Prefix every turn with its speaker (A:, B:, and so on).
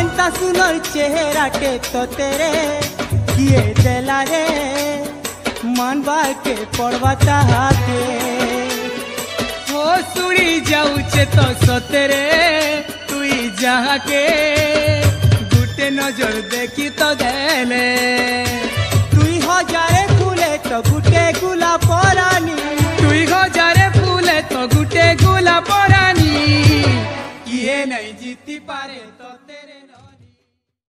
A: এন্তা সুন্দর চেহারাটে তোতে রে কিয়ে দেলা রে মানবাকে পড়বা তাহাকে
B: ও শুনি যাউছে তো সতেরে তুই যাহাকে গুটে নজর দেখি তো দেলে
A: তুই হজারে ফুলে তো গুটে গুলা পরানি
B: তুই গজারে ফুলে তো গুটে গুলা পরানি नहीं जीती पारे तो तेरे